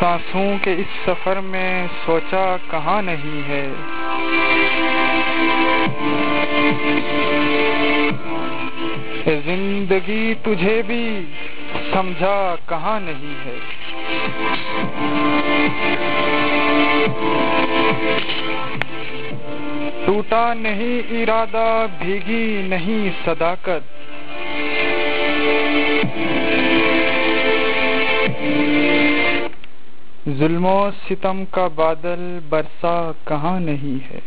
सांसों के इस सफ़र में सोचा कहाँ नहीं है। ज़िंदगी तुझे भी, समझा कहाँ नहीं है। टूटा नहीं इरादा, भीगी नहीं सदाकत। जुल्मो सितम का बादल, बरसा कहाँ नहीं है।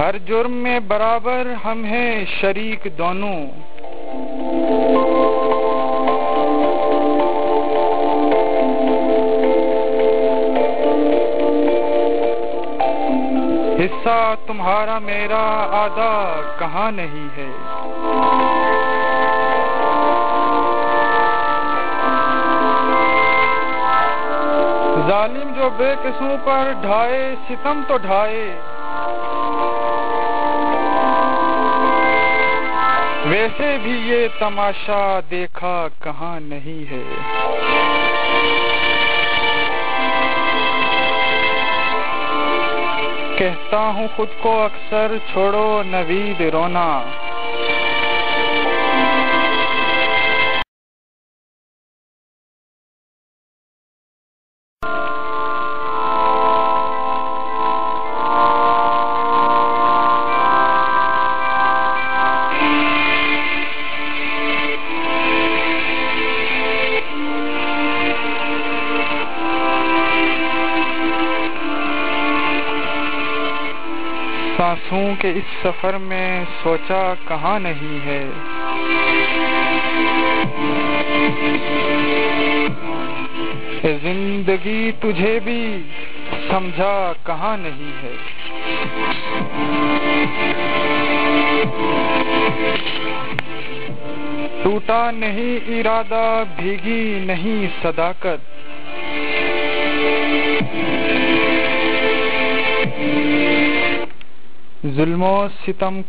हर जुर्म में बराबर हम हैं शरीक दोनों। हिस्सा तुम्हारा मेरा, आधा कहाँ नहीं है? जालिम जो बेकसों पर ढाए, सितम तो ढाए। वैसे भी ये तमाशा देखा कहाँ नहीं है। कहता हूँ, खुद को अक्सर छोड़ो नवीद रोना। सांसों के इस सफ़र में सोचा कहाँ नहीं है? ज़िंदगी तुझे भी समझा कहाँ नहीं है? टूटा नहीं इरादा भीगी नहीं सदाकत। जुल्मों सितम